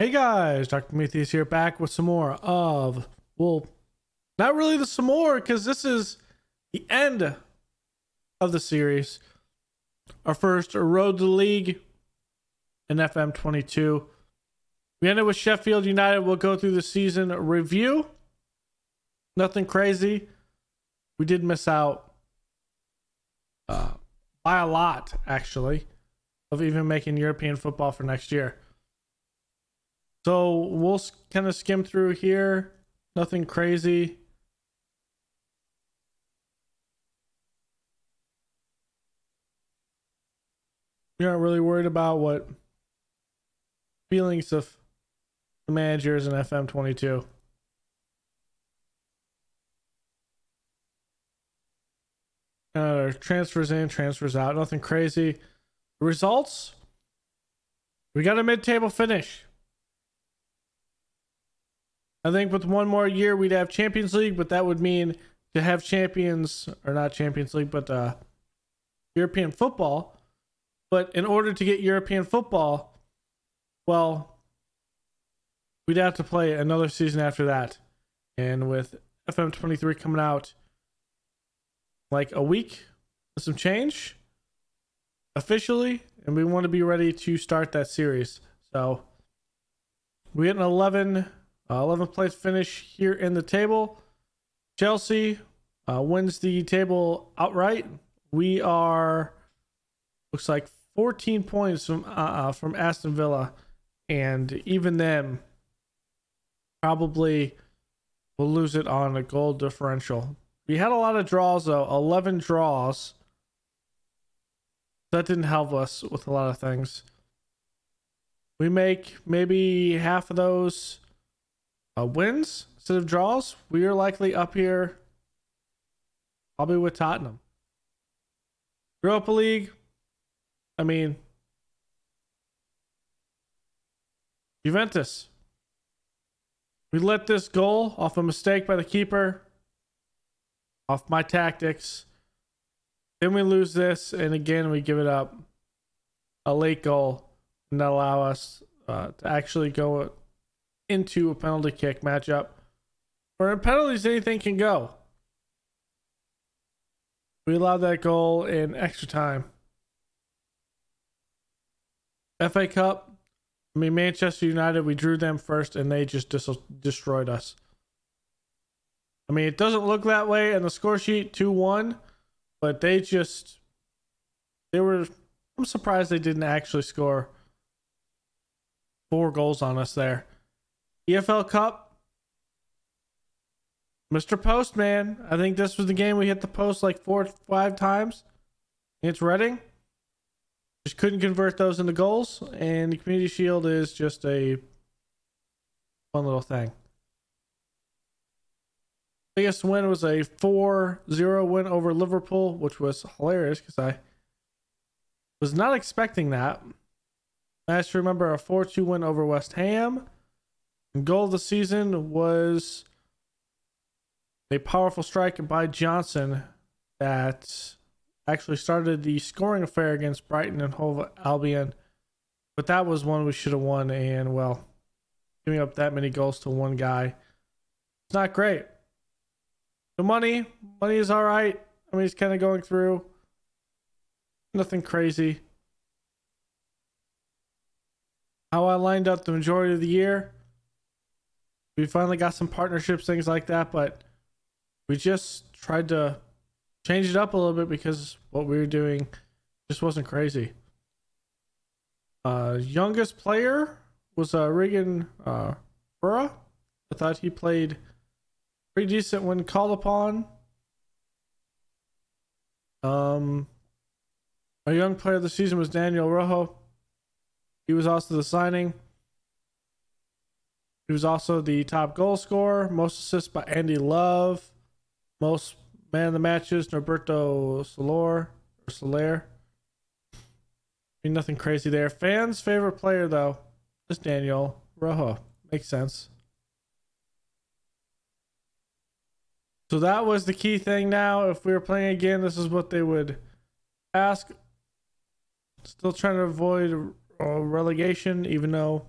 Hey guys, Dark Prometheus here, back with some more of, well, not really the some more, because this is the end of the series. Our first road to the league in FM 22. We ended with Sheffield United. We'll go through the season review. Nothing crazy. We did miss out uh, by a lot, actually, of even making European football for next year. So we'll kind of skim through here. Nothing crazy. We aren't really worried about what feelings of the managers in FM22. Uh, transfers in, transfers out. Nothing crazy. Results. We got a mid-table finish. I think with one more year we'd have Champions League, but that would mean to have champions or not Champions League, but uh, European football. But in order to get European football, well, we'd have to play another season after that. And with FM23 coming out like a week some change officially, and we want to be ready to start that series. So we get an 11 uh, 11th place finish here in the table. Chelsea uh, wins the table outright. We are looks like 14 points from uh, uh, from Aston Villa, and even then, probably will lose it on a goal differential. We had a lot of draws though, 11 draws. That didn't help us with a lot of things. We make maybe half of those uh, wins instead of draws, we are likely up here probably with Tottenham. Europa League, I mean, Juventus. We let this goal off a mistake by the keeper, off my tactics. Then we lose this, and again we give it up. A late goal, and allow us uh, to actually go into a penalty kick matchup where in penalties anything can go. We allowed that goal in extra time. FA Cup, I mean, Manchester United, we drew them first and they just dis- destroyed us. I mean, it doesn't look that way in the score sheet 2 1, but they just, they were, I'm surprised they didn't actually score four goals on us there. EFL Cup. Mr. Postman. I think this was the game we hit the post like four, five times. It's Reading. Just couldn't convert those into goals. And the Community Shield is just a fun little thing. Biggest win was a 4 0 win over Liverpool, which was hilarious because I was not expecting that. I just remember a 4 2 win over West Ham Goal of the season was a powerful strike by Johnson that actually started the scoring affair against Brighton and Hove Albion. But that was one we should have won, and well, giving up that many goals to one guy, it's not great. The money, money is all right. I mean, he's kind of going through. Nothing crazy. How I lined up the majority of the year we finally got some partnerships, things like that, but we just tried to change it up a little bit because what we were doing just wasn't crazy. Uh, youngest player was uh, Regan uh, Burra. I thought he played pretty decent when called upon. Um, our young player of the season was Daniel Rojo. He was also the signing. He was also the top goal scorer, most assists by Andy Love, most man of the matches, Norberto Soler or Soler. I mean, nothing crazy there. Fans' favorite player though is Daniel Rojo. Makes sense. So that was the key thing. Now, if we were playing again, this is what they would ask. Still trying to avoid uh, relegation, even though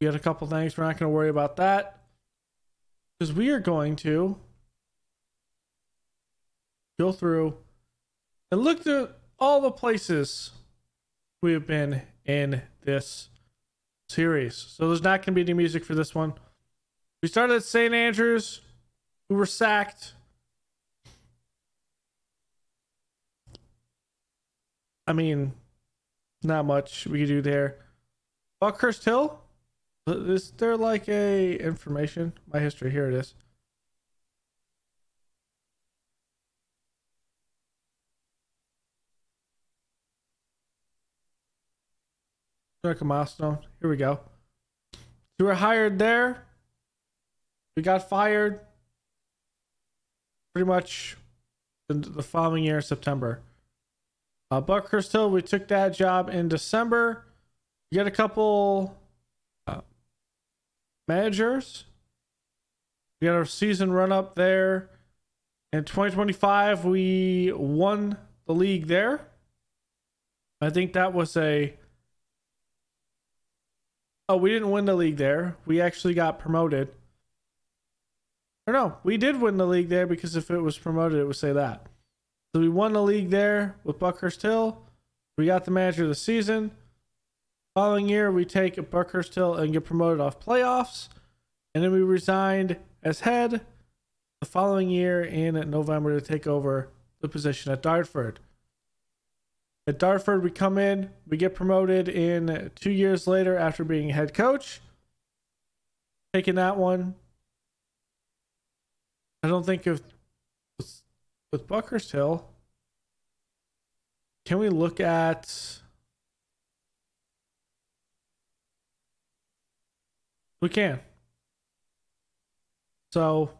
We got a couple things. We're not going to worry about that because we are going to go through and look at all the places we have been in this series. So there's not going to be any music for this one. We started at St. Andrews. We were sacked. I mean, not much we could do there. Buckhurst Hill. Is there like a information? My history here it is. Like a milestone. Here we go. So we were hired there. We got fired pretty much the following year, September. Uh, Buckhurst Hill, we took that job in December. We got a couple managers. We got our season run up there. In 2025, we won the league there. I think that was a. Oh, we didn't win the league there. We actually got promoted. Or no, we did win the league there because if it was promoted, it would say that. So we won the league there with Buckhurst Hill. We got the manager of the season. Following year, we take Buckhurst Hill and get promoted off playoffs. And then we resigned as head the following year in November to take over the position at Dartford. At Dartford, we come in, we get promoted in two years later after being head coach. Taking that one. I don't think if with Buckhurst Hill, can we look at we can. So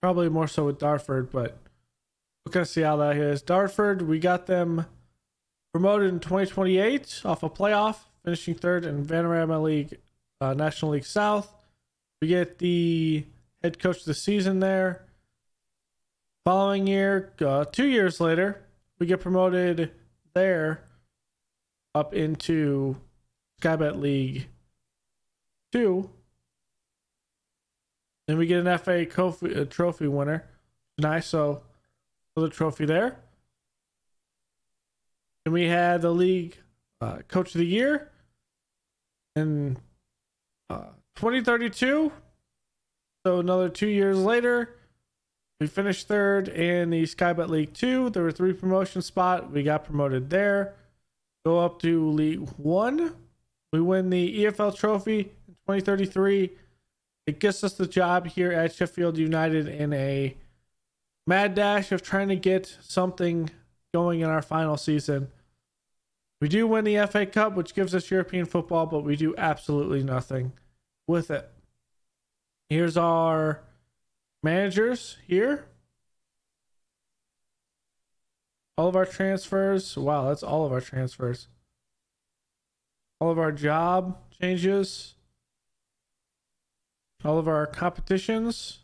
probably more so with Dartford, but we're gonna see how that is. Dartford, we got them promoted in 2028 off a playoff, finishing third in Vanarama League uh, National League South. We get the head coach of the season there. Following year, uh, two years later, we get promoted there up into Skybet League 2. Then we get an FA trophy, trophy winner. Nice. So, another trophy there. And we had the league uh, coach of the year. And 2032. So another two years later, we finished third in the Skybet League 2. There were three promotion spot. We got promoted there. Go up to League 1. We win the EFL trophy in 2033. It gets us the job here at Sheffield United in a mad dash of trying to get something going in our final season. We do win the FA Cup, which gives us European football, but we do absolutely nothing with it. Here's our managers here. All of our transfers. Wow, that's all of our transfers. All of our job changes. All of our competitions.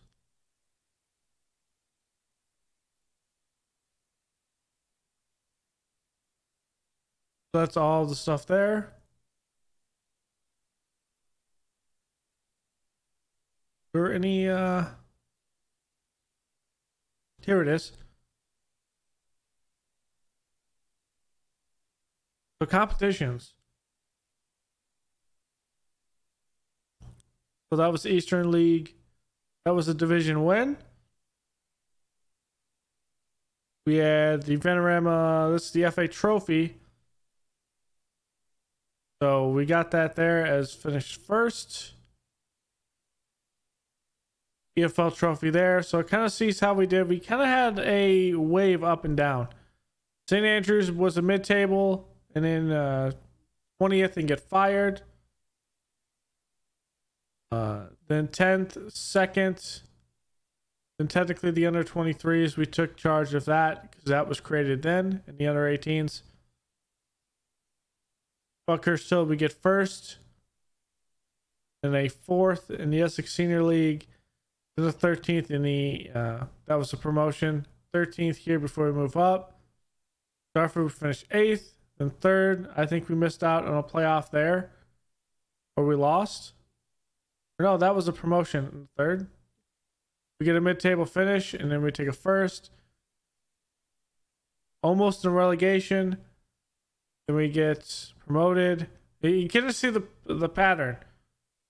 that's all the stuff there. there any uh here it is the competitions so that was eastern league that was a division win we had the Vanarama, this is the FA trophy. So we got that there as finished first. EFL trophy there. So it kind of sees how we did. We kind of had a wave up and down. St. Andrews was a mid table and then uh, 20th and get fired. Uh, then 10th, 2nd. Then technically the under 23s, we took charge of that because that was created then in the under 18s. Buckhurst Hill, we get first. And a fourth in the Essex Senior League the 13th in the uh, that was a promotion. 13th here before we move up. Dartford finished eighth. Then third, I think we missed out on a playoff there. Or we lost. No, that was a promotion. Third. We get a mid-table finish, and then we take a first. Almost in relegation. Then we get promoted. You get to see the the pattern.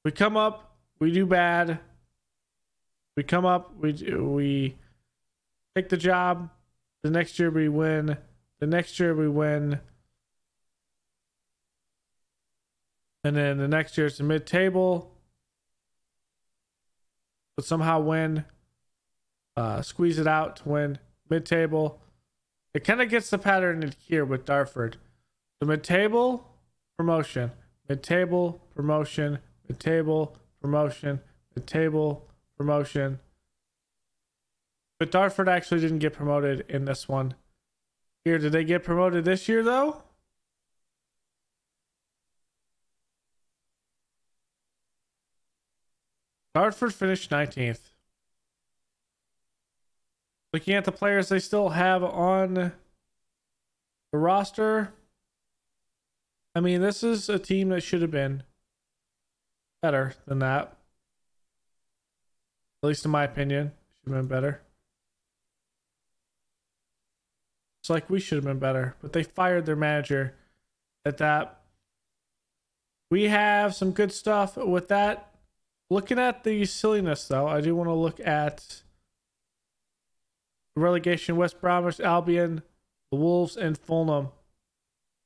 We come up, we do bad. We come up, we we take the job. The next year we win. The next year we win. And then the next year it's a mid table. But somehow win. Uh, squeeze it out to win mid table. It kind of gets the pattern in here with Dartford. The mid table, promotion. Mid table, promotion. Mid table, promotion. Mid table, promotion. But Dartford actually didn't get promoted in this one. Here, did they get promoted this year though? Dartford finished 19th. Looking at the players they still have on the roster, I mean, this is a team that should have been better than that. At least in my opinion, should have been better. It's like we should have been better, but they fired their manager at that. We have some good stuff with that. Looking at the silliness, though, I do want to look at relegation West Bromwich, Albion, the Wolves, and Fulham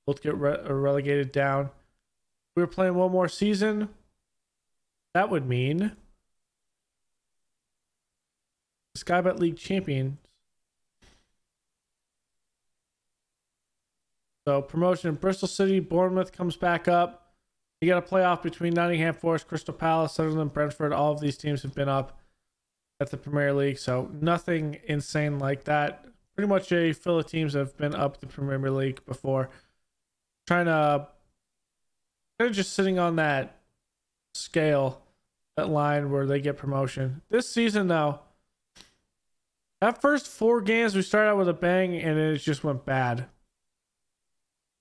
both get re- uh, relegated down. We were playing one more season. That would mean Skybet League champions. So promotion Bristol City, Bournemouth comes back up. You got a playoff between Nottingham Forest, Crystal Palace, Sunderland, Brentford. All of these teams have been up at the Premier League, so nothing insane like that. Pretty much a fill of teams have been up the Premier League before. Trying to of just sitting on that scale, that line where they get promotion. This season, though, that first four games we started out with a bang and it just went bad.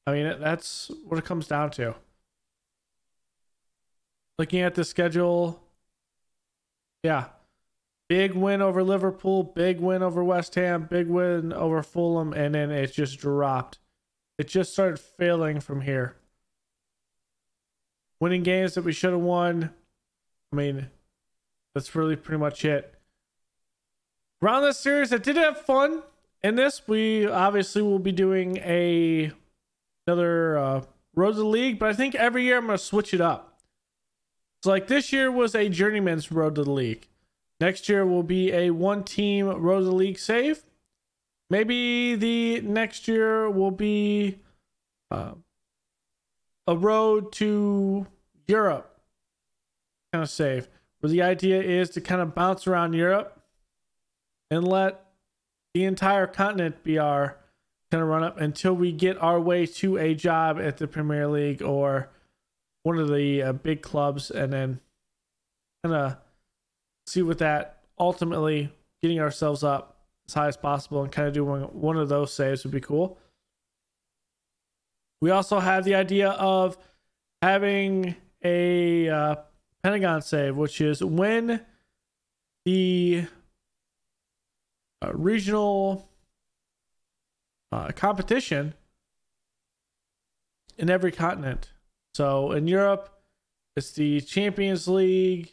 I mean, that's what it comes down to. Looking at the schedule, yeah. Big win over Liverpool, big win over West Ham, big win over Fulham, and then it just dropped. It just started failing from here. Winning games that we should have won. I mean, that's really pretty much it. Around this series, I did have fun. In this, we obviously will be doing a another uh, Road to the League, but I think every year I'm going to switch it up. So, like this year was a Journeyman's Road to the League. Next year will be a one team Road to the League save. Maybe the next year will be uh, a road to Europe kind of save, where the idea is to kind of bounce around Europe and let the entire continent be our kind of run up until we get our way to a job at the Premier League or one of the uh, big clubs, and then kind of see what that ultimately getting ourselves up as high as possible and kind of doing one of those saves would be cool. We also have the idea of having a uh, Pentagon save, which is when the uh, regional uh, competition in every continent. So in Europe, it's the Champions League.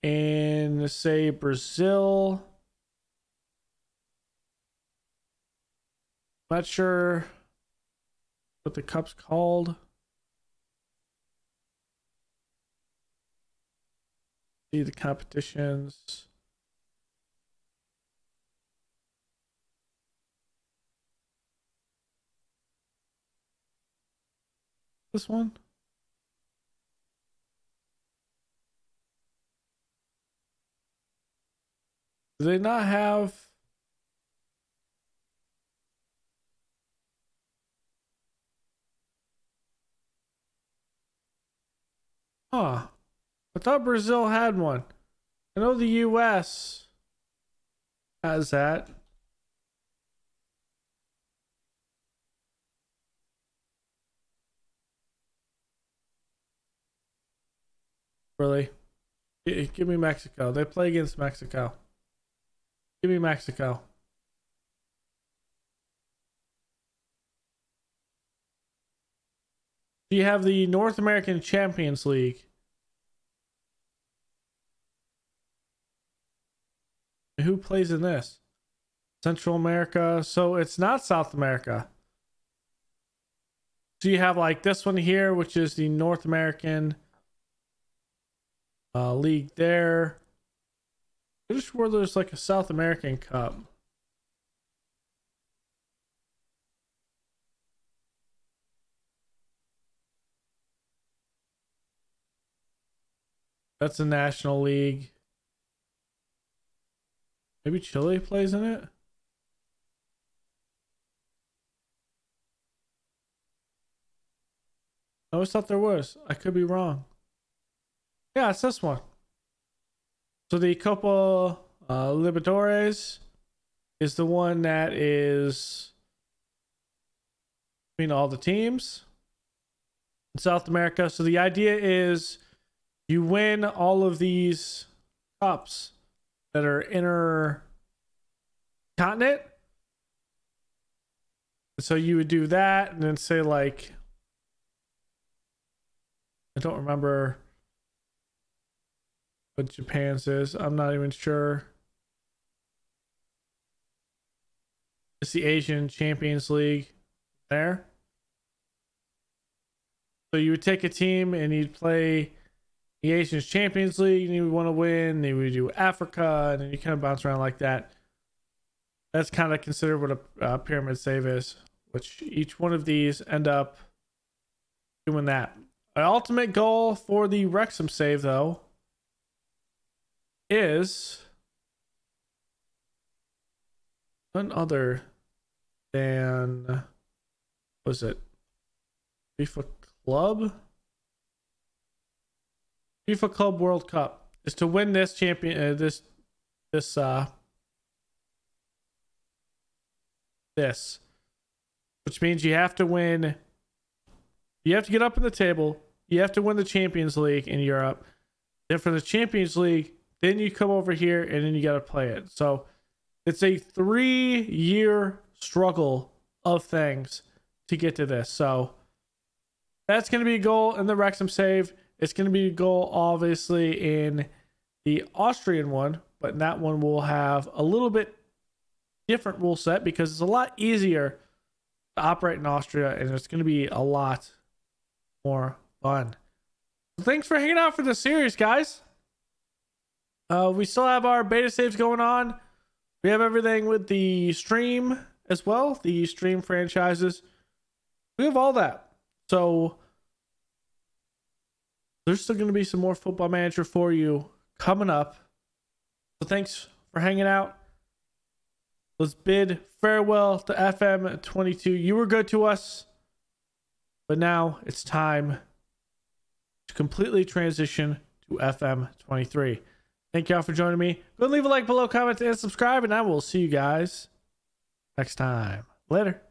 In say Brazil, not sure what the cup's called. See the competitions. This one? Do they not have Huh. I thought Brazil had one. I know the US has that. Really? Give me Mexico. They play against Mexico. Give me Mexico. Do you have the North American Champions League. Who plays in this? Central America. So it's not South America. So you have like this one here, which is the North American uh, League there. I just where there's like a South American Cup. That's a National League. Maybe Chile plays in it? I always thought there was. I could be wrong. Yeah, it's this one. So the Copa uh, Libertadores is the one that is between all the teams in South America. So the idea is you win all of these cups that are inner continent. So you would do that and then say like I don't remember what Japan's is. I'm not even sure. It's the Asian Champions League there. So you would take a team and you'd play the Asian Champions League and you would want to win. Then we do Africa and then you kind of bounce around like that. That's kind of considered what a pyramid save is, which each one of these end up doing that. My ultimate goal for the Wrexham save, though, is none other than was it FIFA Club? FIFA Club World Cup is to win this champion uh, this this uh this which means you have to win you have to get up in the table you have to win the Champions League in Europe. Then for the Champions League, then you come over here and then you got to play it. So it's a three year struggle of things to get to this. So that's going to be a goal in the Wrexham save. It's going to be a goal, obviously, in the Austrian one, but that one will have a little bit different rule set because it's a lot easier to operate in Austria and it's going to be a lot more fun. Thanks for hanging out for the series, guys. Uh, we still have our beta saves going on. We have everything with the stream as well, the stream franchises. We have all that. So there's still going to be some more football manager for you coming up. So thanks for hanging out. Let's bid farewell to FM 22. You were good to us, but now it's time to completely transition to FM23. Thank y'all for joining me. Go leave a like below, comment, and subscribe, and I will see you guys next time. Later.